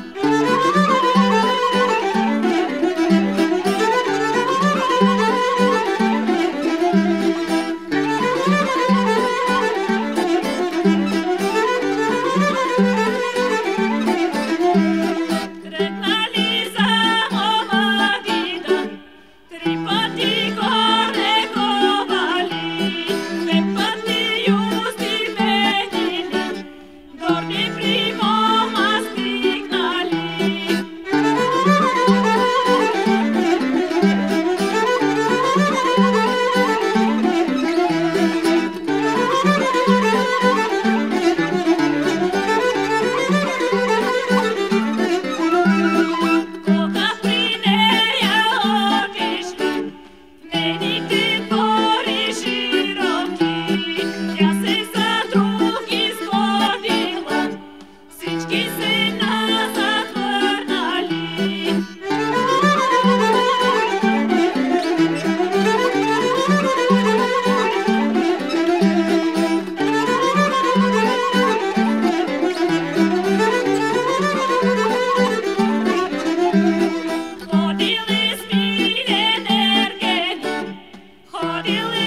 Música dealing.